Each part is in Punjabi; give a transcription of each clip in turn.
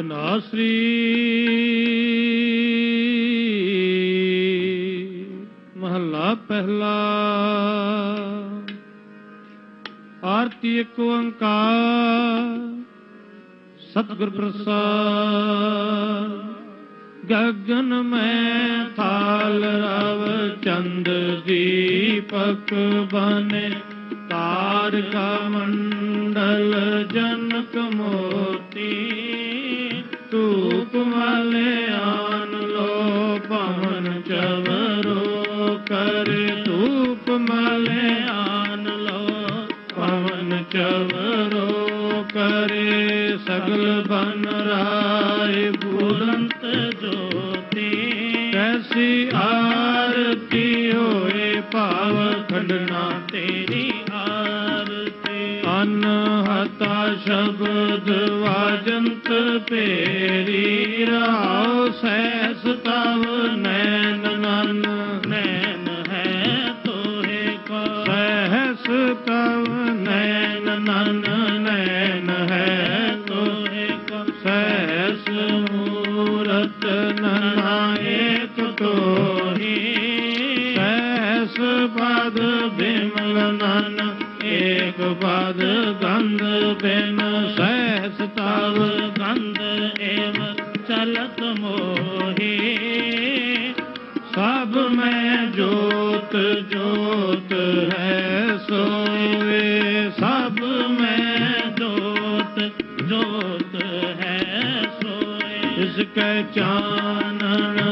ਤਨਾਸਰੀ ਮਹੱਲਾ ਪਹਿਲਾ। ਆਰਤੀ ਇੱਕ ਓੰਕਾਰ, ਸਤਿਗੁਰ ਪ੍ਰਸਾਦ। ਗਗਨ ਮੈਂ ਥਾਲ ਰਵ ਚੰਦ ਦੀਪਕ ਬਨੇ। ਤਾਰਕਾ ਮੰਡਲ ਜਨਕ ਮੋਤੀ ਸਗਲ ਬਨ ਰਾਏ ਬੁਲੰਤ ਜੋਤੀ। ਕੈਸੀ ਆਰਤੀ ਹੋਏ ਭਾਵ ਖੰਡਨਾ ਤੇਰੀ ਆਰਤੀ। ਅਨਹਤਾ ਸ਼ਬਦ ਵਾਜੰਤ ਪੇਰੀ ਰਾਉ ਸੈਸ ਤਵ ਗੰਧ ਬਿਨ ਸਹਿਸ ਤਵ, ਗੰਧ ਏਵ ਚਲਤ ਮੋਹੀ। ਸਭ ਮੈਂ ਜੋਤ ਜੋਤ ਹੈ ਸੋਏ ਸਭ ਮੈਂ ਜੋਤ ਜੋਤ ਹੈ ਸੋਏ ਇਸ ਕੈ ਚਾਨਣ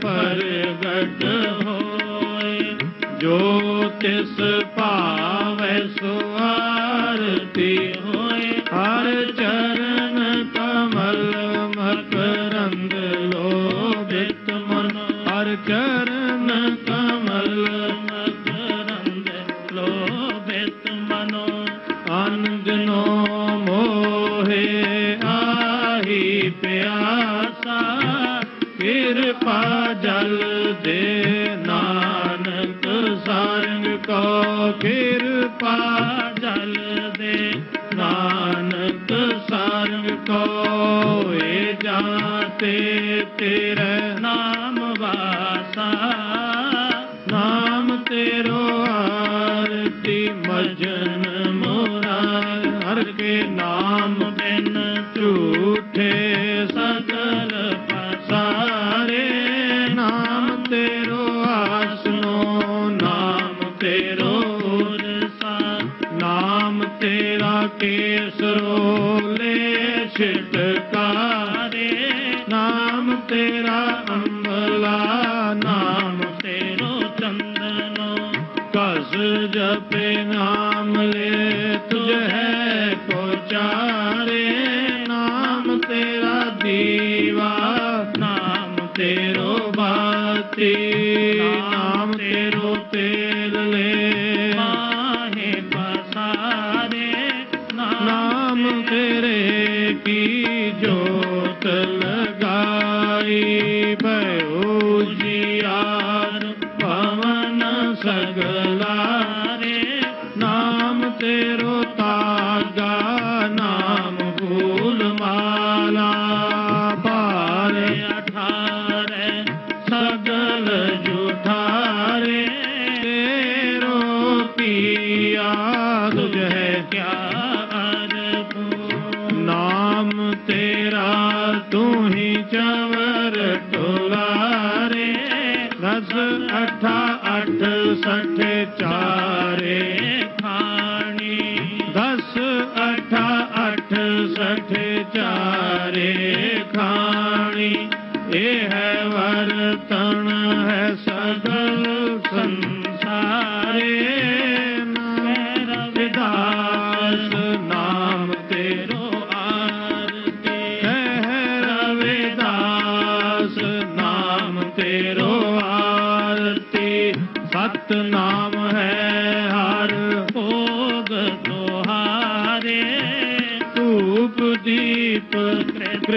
ਪ੍ਰਗਟ ਹੋਏ ਜੋ ਤਿਸ ਭਾਵੈ ਸੋ ਕਿਰਪਾ ਜਲ ਦੇ ਨਾਨਕ ਸੰਗ ਕੋ ਕਿਰਪਾ ਜਲ ਦੇ ਨਾਨਕ ਸੰਗ ਕੋ ਏ ਜਾਤੇ ਤੇਰੇ ਨਾਮ ਵਾਸਾ, ਨਾਮ ਤੇਰੋ ਆਰਤੀ ਅਠਾ ਅਠ ਸਠੇ ਚਾਰੇ ਖਾਣੀ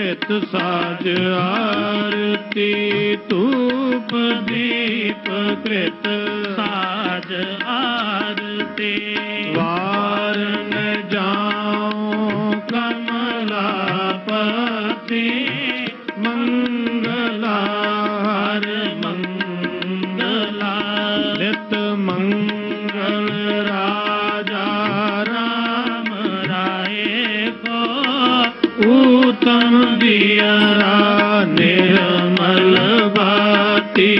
ਭੋਗ ਤੁਹਾਰੇ ਧੂਪ ਦੀਪ ਕ੍ਰਿਤ ਸਾਜ ਆਰਤੀ ਧੂਪ ਦੀਪ ਕ੍ਰਿਤ। ਊਤਮ ਦਿਯਰਾ ਨਿਰਮਲ ਬਾਤੀ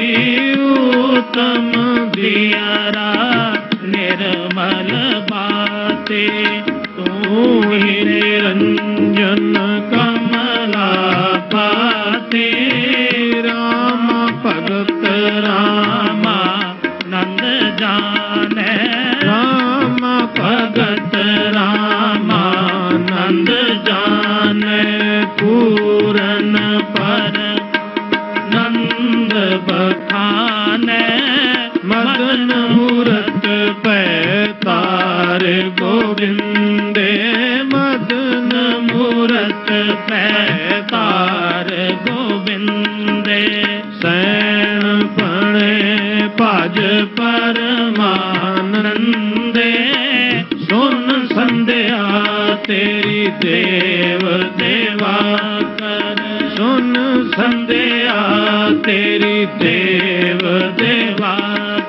ਸੁਨ ਸੰਧਿਆ ਤੇਰੀ ਦੇਵ ਦੇਵਾ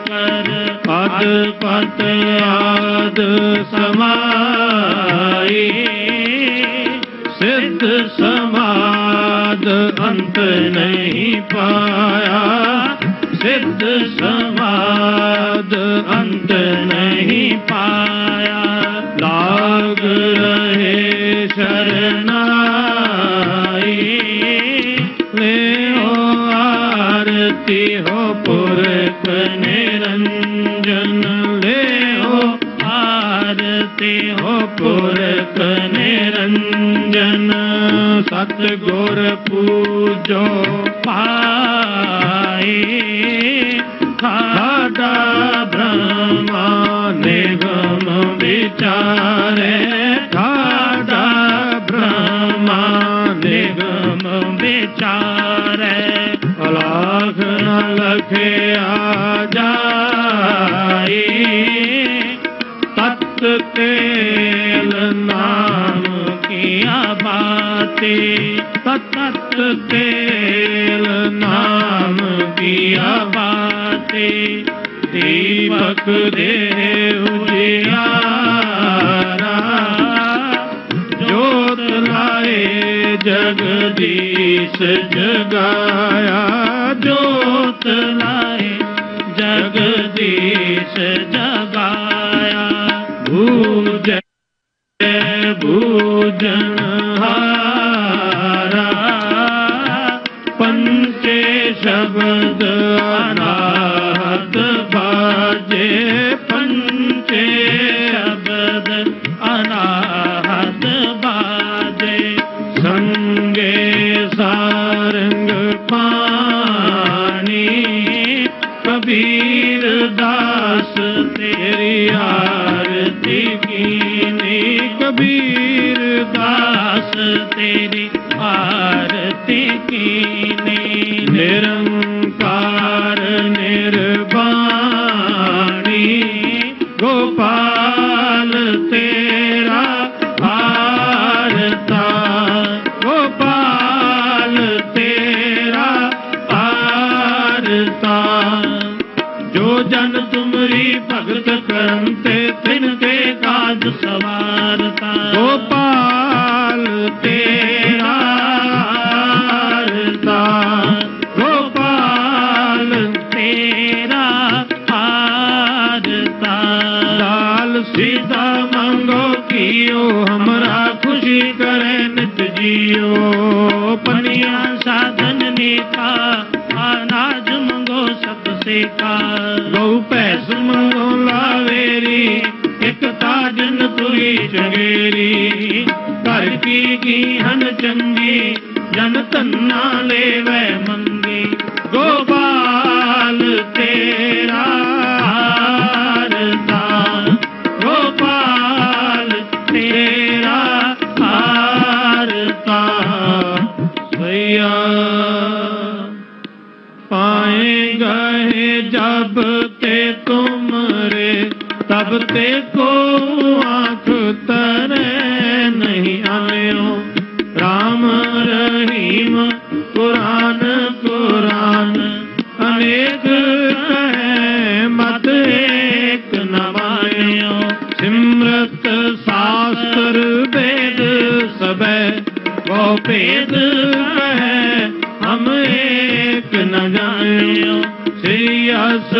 ਕਰ। ਪਦ ਪਤ ਆਦ ਸਮਾਈ। ਸਿੱਧ ਸਮਾਦ ਅੰਤ ਨਹੀਂ ਪਾਇਆ। ਸਿੱਧ ਸਮਾਦ ਅੰਤ ਨਹੀਂ ਪਾਇਆ। ਆਰਤੀ ਹੋ ਪੁਰਖ ਨਿਰੰਜਨ ਲਿਓ ਆਰਤੀ ਹੋ ਪੁਰਖ ਨਿਰੰਜਨ ਸਤ ਗੁਰ ਪੂਜੋ ਪਾਏ ਸਾਡਾ ਬ੍ਰਹਮਾ ਨਿਗਮ ਵਿਚਾਰੇ ਸਾਡਾ ਬ੍ਰਹਮਾ ਨਿਗਮ ਲਖਿਆ ਜਾਏ ਤਤ ਤੇਲ ਨਾਮ ਕੀਆ ਬਾਤੇ ਤਤ ਤੇਲ ਨਾਮ ਕੀਆ ਬਾਤੇ ਦੀਪਕ ਦੇ ਉਜਿਆਰਾ ਜੋਤ ਲਾਏ ਜਗਦੀਸ਼ ਜਗਾਇਆ ਜੋਤ ਲਾਏ ਜਗਦੀਸ਼ ਜਗਾਇਆ। ਭੂਜੈ ਭੂਜਨ ਕਬੀਰ ਦਾਸ ਤੇਰੀ ਆਰਤੀ ਕੀਨੇ ਨਿਰੰਕਾਰ ਨਿਰਬਾਣੀ, ਗੋਪਾਲ ਤੇਰਾ ਆਰਤਾ ਗੋਪਾਲ ਤੇਰਾ ਆਰਤਾ ਜੋ ਜਨ ਤੁਮਰੀ ਭਗਤ ਮੰਗੋ ਕੀਓ ਹਮਰਾ ਖੁਸ਼ੀ ਕਰੇ ਨਿਤ ਜੀਓ। ਪਨੀਆਂ ਸਾਧਨ ਨੇਕਾ, ਅਨਾਜ ਮੰਗੋ ਸਤ ਸੇਕਾ। ਗਉ ਭੈਸ ਮੰਗੋ ਲਾਵੇਰੀ, ਇਕ ਤਾਜਨ ਤੁਰੀ ਚੰਗੇਰੀ। ਘਰ ਕੀ ਕੀ ਹਨ ਚੰਗੀ, ਜਨ ਤਬ ਤੇ ਕੋ ਆਖ ਤਰੇ ਨਹੀਂ ਆਇਓ। RAM ਰਹੀਮ ਕੁਰਾਨ ਕੁਰਾਨ ਅਨੇਕ ਹੈ ਮਤ ਏਕ ਨਵਾਇਓ ਸਿਮਰਤ ਸਾਸਤਰ ਵੇਦ ਸਭੈ ਕੋ ਭੇਦ ਹੈ ਹਮ ਏਕ ਨ ਜਾਣਿਓ ਸ੍ਰੀ ਅਸ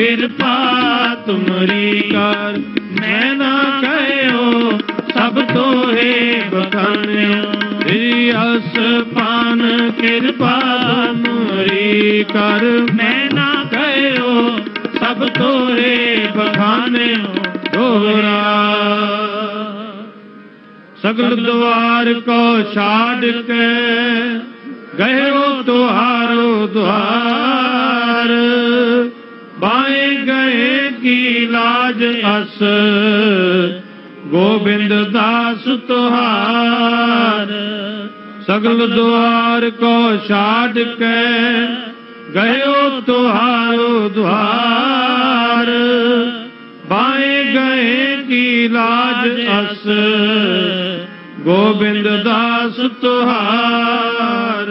ਕਿਰਪਾ ਤੁਮਰੀ ਕਰ। ਮੈਂ ਨਾ ਕਹਿਓ, ਸਭ ਤੋਹੇ ਬਖਾਨਿਓ। ਤੇਰੀ ਅਸਪਾਨ ਕਿਰਪਾ ਤੁਮਰੀ ਕਰ। ਮੈਂ ਨਾ ਕਹਿਓ, ਸਭ ਤੋਹੇ ਬਖਾਨਿਓ। ਦੋਰਾ ਸਗਲ ਦਵਾਰ ਕੋ ਛਾੜ ਕੇ ਗਏ ਉਹ ਤੁਹਾਰੋ ਦੁਆਰ ਪਾਏ ਗਏ ਕੀ ਲਾਜ ਅਸ? ਗੋਬਿੰਦ ਦਾਸ ਤੁਹਾਰ, ਸਗਲ ਦੁਆਰ ਕੋ ਛਾੜ ਕੇ ਗਇਓ ਤੁਹਾਰੋ ਦੁਆਰ। ਪਾਏ ਗਏ ਕੀ ਲਾਜ ਅਸ? ਗੋਬਿੰਦ ਦਾਸ ਤੁਹਾਰ।